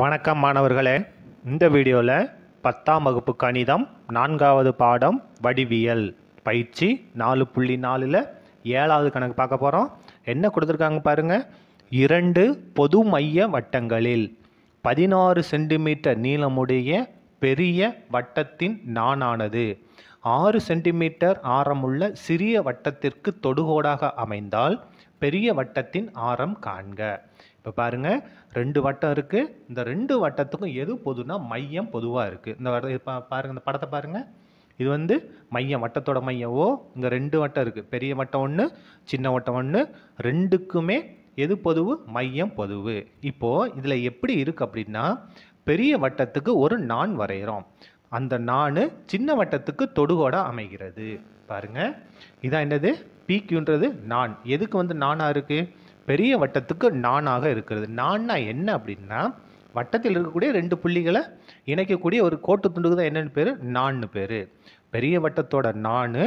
வணக்கம் மாணவர்களே. இந்த வீடியோவில் பத்தாம் வகுப்பு கணிதம் நான்காவது பாடம் வடிவியல். பயிற்சி நாலு புள்ளி நாலில் ஏழாவது கணக்கு பார்க்க போகிறோம் என்ன கொடுத்துருக்காங்க பாருங்கள் இரண்டு பொது மைய வட்டங்களில் பதினாறு சென்டிமீட்டர் நீளமுடைய பெரிய வட்டத்தின் நாணானது. ஆறு சென்டிமீட்டர் ஆரமுள்ள சிறிய வட்டத்திற்கு தொடுகோடாக அமைந்தால் பெரிய வட்டத்தின் ஆரம் காண்க. இப்போ பாருங்கள் ரெண்டு வட்டம் இருக்குது இந்த ரெண்டு வட்டத்துக்கும் எது பொதுனா மையம் பொதுவாக இருக்குது இந்த வட்ட- இது இந்த படத்தை பாருங்க. இது வந்து மையம் வட்டத்தோட மையம். ஓ இங்கே ரெண்டு வட்டம் இருக்குது பெரிய வட்டம் ஒன்று சின்ன வட்டம் ஒன்று ரெண்டுக்குமே எது பொதுவு? மையம் பொதுவு. இப்போது இதில் எப்படி இருக்குது அப்படின்னா பெரிய வட்டத்துக்கு ஒரு நான் வரைகிறோம் அந்த நாணு சின்ன வட்டத்துக்கு தொடுகோடாக அமைகிறது. பாருங்க. இதான் என்னது? பிக்யூன்றது நான். எதுக்கு வந்து நானா இருக்குது பெரிய வட்டத்துக்கு நானாக இருக்கிறது. நான்னா என்ன அப்படின்னா வட்டத்தில் இருக்கக்கூடிய ரெண்டு புள்ளிகளை இணைக்கக்கூடிய ஒரு கோட்டு துண்டுக்கு தான் என்னென்னு பேர்? நான்னு பேர். பெரிய வட்டத்தோட நானு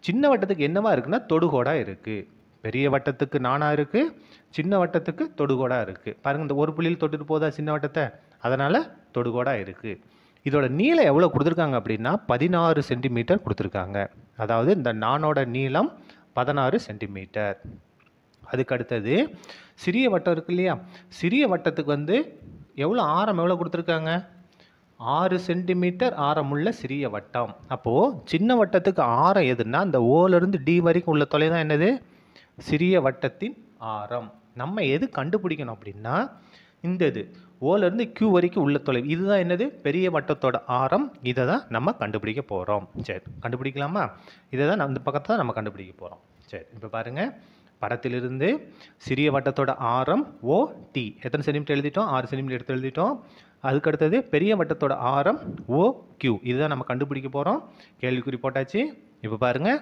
சின்ன வட்டத்துக்கு என்னவா இருக்குன்னா தொடுகோடாக இருக்குது பெரிய வட்டத்துக்கு நானா இருக்குது சின்ன வட்டத்துக்கு தொடுகோடா இருக்குது பாருங்கள் இந்த ஒரு புள்ளியில் தொட்டுட்டு போதா சின்ன வட்டத்தை? அதனால் தொடுகோடாக இருக்குது இதோட நீளம் எவ்வளோ கொடுத்துருக்காங்க அப்படின்னா பதினாறு சென்டிமீட்டர் கொடுத்துருக்காங்க. அதாவது இந்த நானோட நீளம் பதினாறு சென்டிமீட்டர். அதுக்கு அடுத்தது சிறிய வட்டம் இருக்கு இல்லையா? சிறிய வட்டத்துக்கு வந்து எவ்வளோ ஆரம் எவ்வளோ கொடுத்துருக்காங்க? ஆறு சென்டிமீட்டர் ஆரமுள்ள சிறிய வட்டம். அப்போது சின்ன வட்டத்துக்கு ஆரம் எதுன்னா அந்த ஓலேருந்து டி வரைக்கும் உள்ள தொலை தான் என்னது? சிறிய வட்டத்தின் ஆரம். நம்ம எது கண்டுபிடிக்கணும் அப்படின்னா இந்த இது. ஓலேருந்து கியூ வரைக்கும் உள்ள தொலைவு. இதுதான் என்னது? பெரிய வட்டத்தோட ஆரம். இதை தான் நம்ம கண்டுபிடிக்க போகிறோம் சரி கண்டுபிடிக்கலாமா? இதை தான் அந்த பக்கத்தை தான் நம்ம கண்டுபிடிக்க போகிறோம் சரி இப்போ பாருங்கள் படத்திலிருந்து சிறிய வட்டத்தோட ஆரம் ஓ டி எத்தனை சென்டிமீட்டர் எழுதிட்டோம்? ஆறு சென்டிமீட்டர் எடுத்து எழுதிட்டோம். அதுக்கு அடுத்தது பெரிய வட்டத்தோட ஆரம் ஓ கியூ இதுதான் நம்ம கண்டுபிடிக்க போகிறோம் கேள்விக்குறி போட்டாச்சு. இப்போ பாருங்கள்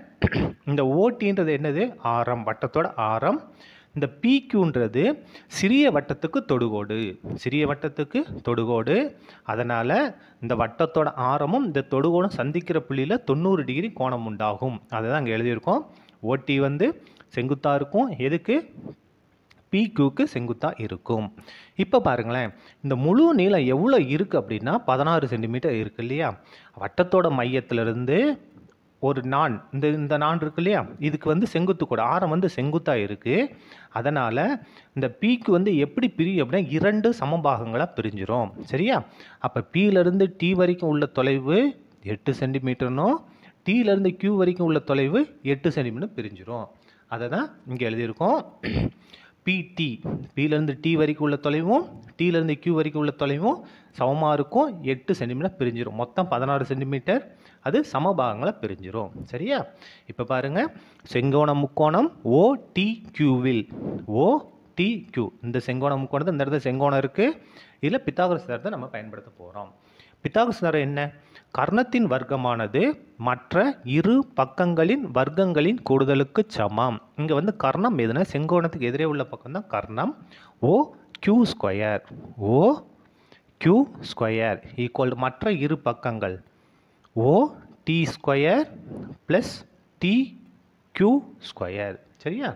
இந்த ஓடின்றது என்னது? ஆரம் வட்டத்தோட ஆரம். இந்த பிக்யூன்றது சிறிய வட்டத்துக்கு தொடுகோடு. சிறிய வட்டத்துக்கு தொடுகோடு. அதனால் இந்த வட்டத்தோட ஆரமும் இந்த தொடுகோடும் சந்திக்கிற புள்ளியில் தொண்ணூறு டிகிரி கோணம் உண்டாகும். அதை தான் அங்கே எழுதியிருக்கோம். ஓட்டி வந்து செங்குத்தாக இருக்கும். எதுக்கு? பிக்யூக்கு செங்குத்தாக இருக்கும். இப்போ பாருங்களேன். இந்த முழு நீளம் எவ்வளோ இருக்குது அப்படின்னா பதினாறு சென்டிமீட்டர் இருக்கு இல்லையா? வட்டத்தோட மையத்திலிருந்து ஒரு நான் இந்த இந்த நான் இருக்கு இல்லையா? இதுக்கு வந்து செங்குத்து கூட ஆரம் வந்து செங்குத்தாக இருக்குது அதனால் இந்த பீக்கு வந்து எப்படி பிரியும் அப்படின்னா இரண்டு சமபாகங்களாக பிரிஞ்சிரும். சரியா? அப்போ பீலேருந்து டி வரைக்கும் உள்ள தொலைவு எட்டு சென்டிமீட்டர்னும் டீலேருந்து கியூ வரைக்கும் உள்ள தொலைவு எட்டு சென்டிமீட்டர் பிரிஞ்சிரும். அதை தான் இங்கே எழுதியிருக்கோம். பிடி பிலேருந்து டி வரைக்கும் உள்ள தொலைவும் டிலேருந்து கியூ வரைக்கும் உள்ள தொலைவும் சமமாக இருக்கும். எட்டு சென்டிமீட்டர் பிரிஞ்சிடும் மொத்தம் பதினாறு சென்டிமீட்டர் அது சமபாகங்களை பிரிஞ்சிடும் சரியா? இப்போ பாருங்கள் செங்கோண முக்கோணம் ஓ டி கியூவில் ஓ டி கியூ இந்த செங்கோண முக்கோணத்தை இந்த இடத்துல செங்கோணம் இருக்குது இதில் பித்தாகரஸ் தேரத்தை நம்ம பயன்படுத்த போகிறோம் பித்தாகஸ் தேரம் என்ன? கர்ணத்தின் வர்க்கமானது மற்ற இரு பக்கங்களின் வர்க்கங்களின் கூடுதலுக்கு சமம். இங்கே வந்து கர்ணம் எதுனா செங்கோணத்துக்கு எதிரே உள்ள பக்கம் தான் கர்ணம். O Q square O Q square equal மற்ற இரு பக்கங்கள். O D square plus D Q square சரியா?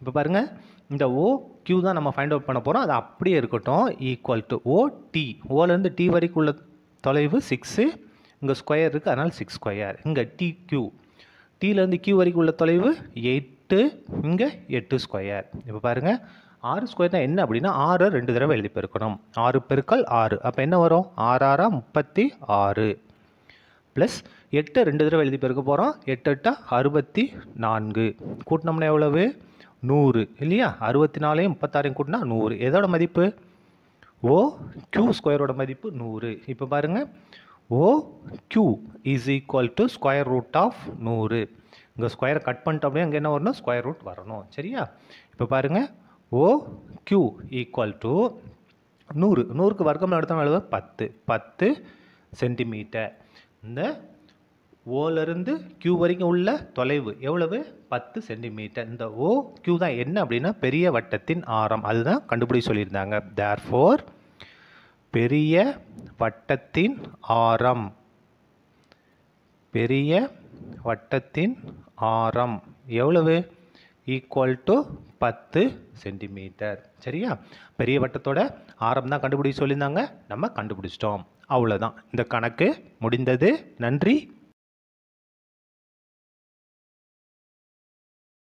இப்போ பாருங்கள் இந்த ஓ கியூ தான் நம்ம ஃபைண்ட் அவுட் பண்ண போகிறோம் அது அப்படியே இருக்கட்டும் ஈக்குவல் டு ஓ டி ஓலேருந்து டி வரைக்கும் உள்ள தொலைவு சிக்ஸு இங்கே ஸ்கொயர் இருக்குது அதனால் சிக்ஸ் ஸ்கொயர் இங்கே டி கியூ டீலேருந்து கியூ வரைக்கும் உள்ள தொலைவு எட்டு இங்கே எட்டு ஸ்கொயர் இப்போ பாருங்கள் ஆறு ஸ்கொயர்னால் என்ன அப்படின்னா ஆறு ரெண்டு தடவை எழுதி பெருக்கணும். ஆறு பெருக்கல் ஆறு. அப்போ என்ன வரும்? ஆறாறா முப்பத்தி ஆறு. ப்ளஸ் எட்டு ரெண்டு தடவை எழுதி பெருக்க போகிறோம் எட்டு எட்டா அறுபத்தி நான்கு. கூட்டினோம்னா எவ்வளவு? நூறு. இல்லையா? அறுபத்தி நாலையும் முப்பத்தாறையும் கூட்டினா நூறு. எதோட மதிப்பு? ஓ கியூ ஸ்கொயரோட மதிப்பு நூறு. இப்போ பாருங்கள் O Q is equal to square root of நூறு. இங்கே ஸ்கொயரை கட் பண்ணிட்டோம் அப்படியே அங்கே என்ன வரணும்? ஸ்கொயர் ரூட் வரணும். சரியா? இப்போ பாருங்கள் ஓ கியூ ஈக்குவல் டு நூறு. நூறுக்கு வர்க்கம் எடுத்தோம் எழுத பத்து. பத்து சென்டிமீட்டர் இந்த ஓலேருந்து கியூ வரைக்கும் உள்ள தொலைவு எவ்வளவு? பத்து சென்டிமீட்டர். இந்த ஓ கியூ தான் என்ன அப்படின்னா பெரிய வட்டத்தின் ஆரம். அதுதான் கண்டுபிடி சொல்லியிருந்தாங்க. தேர் ஃபோர் பெரிய வட்டத்தின் ஆரம். பெரிய வட்டத்தின் ஆரம். எவ்வளவு? ஈக்குவல் டு பத்து சென்டிமீட்டர். சரியா? பெரிய வட்டத்தோட ஆரம் தான் கண்டுபிடிக்க சொல்லியிருந்தாங்க. நம்ம கண்டுபிடிச்சிட்டோம். அவ்வளோதான் இந்த கணக்கு முடிந்தது. நன்றி.